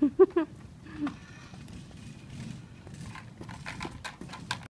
Ha, ha, ha.